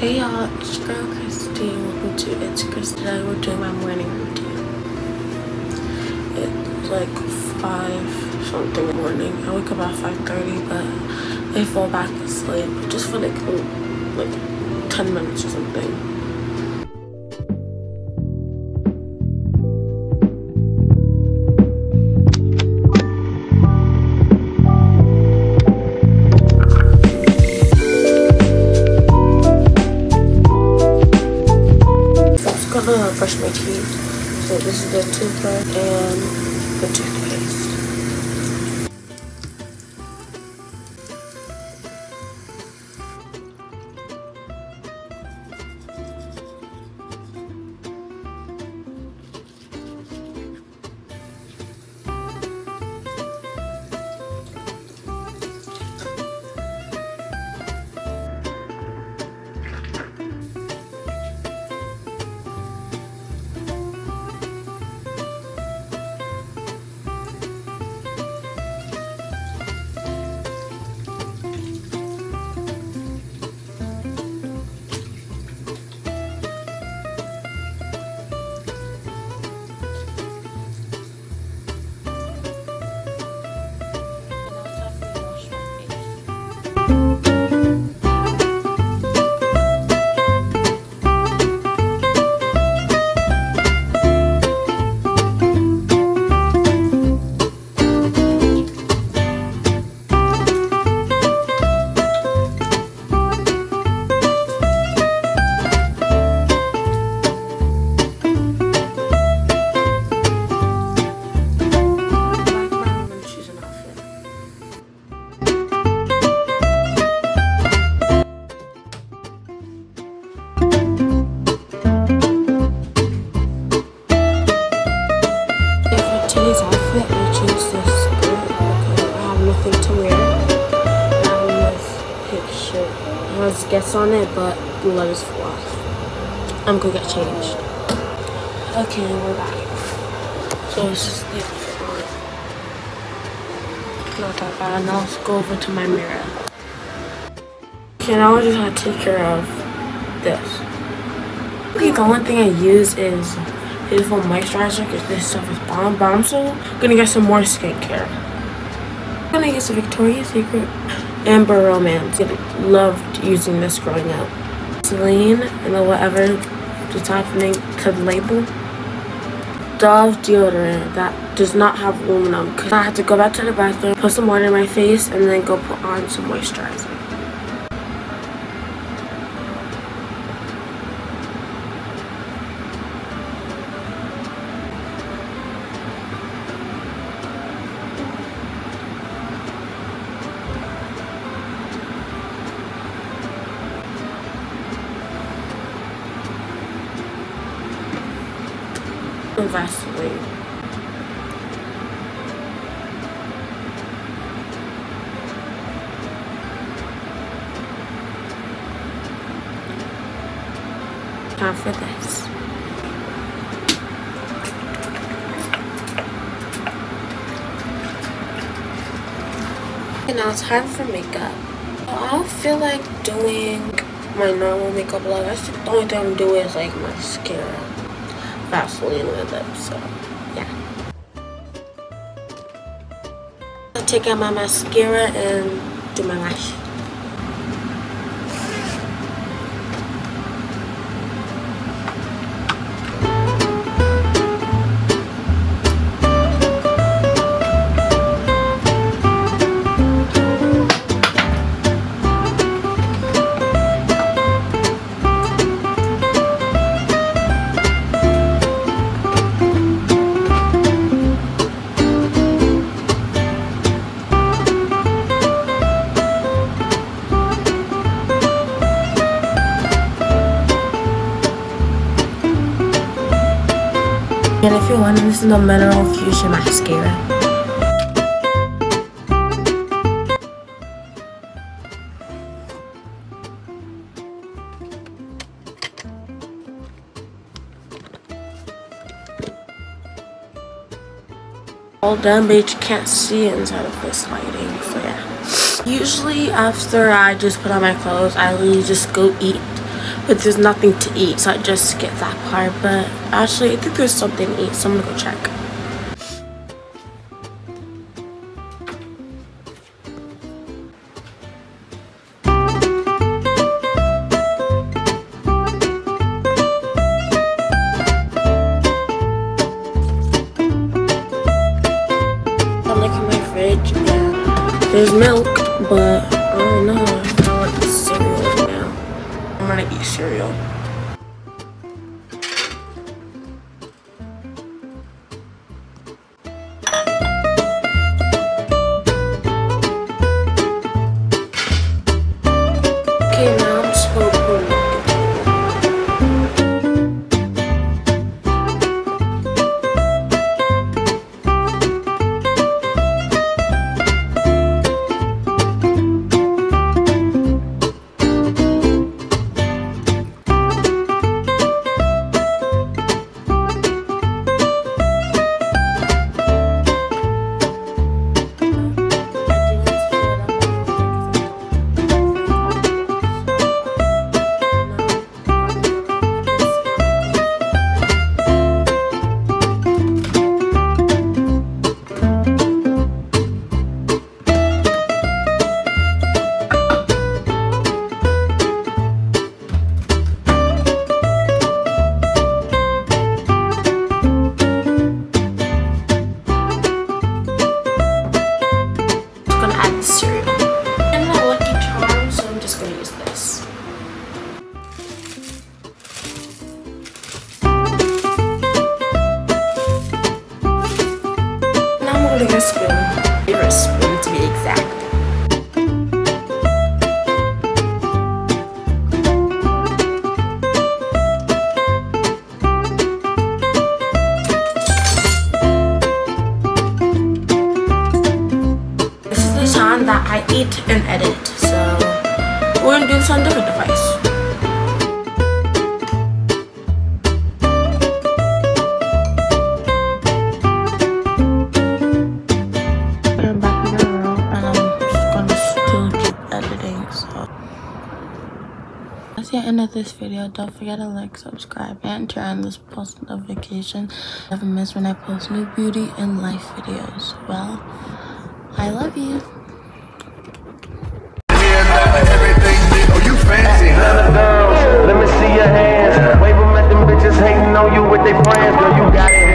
Hey y'all, it's your girl Christie. Welcome to It's Chris. Today we're doing my morning routine. It's like 5 something in the morning. I wake up at 5.30 but I fall back asleep just for like, oh, like 10 minutes or something. My teeth. So this is the toothbrush um, and the toothpaste. Has guests on it, but the letters fall off. I'm gonna get changed. Okay, we're back. So it's just the. Not that bad. Now let's go over to my mirror. Okay, now I just have to take care of this. Okay, the only thing I use is Beautiful Moisturizer because this stuff is bomb bomb. So I'm gonna get some more skincare. I'm gonna use the Victoria's Secret Amber Romance. I loved using this growing up. Celine and the whatever is happening to the label. Dove deodorant that does not have aluminum because I had to go back to the bathroom, put some water in my face, and then go put on some moisturizer. Vaseline. Time for this. And now it's time for makeup. I don't feel like doing my normal makeup. I think the only thing I'm doing is like mascara. Vaseline with it, so yeah. I'll take out my mascara and do my lashes. And if you're wondering, this is the Mineral Fusion Mascara. all done but you can't see inside of this lighting so yeah usually after i just put on my clothes i really just go eat but there's nothing to eat, so I just skip that part. But actually, I think there's something to eat, so I'm gonna go check. I look in my fridge there's milk, but eat cereal. Spoon. Favorite spoon to be exact. End of this video. Don't forget to like, subscribe, and turn on this post notification. Never miss when I post new beauty and life videos. Well, I love you. Let me see your hands. Wave 'em at them bitches hating on you with their friends. Girl, you got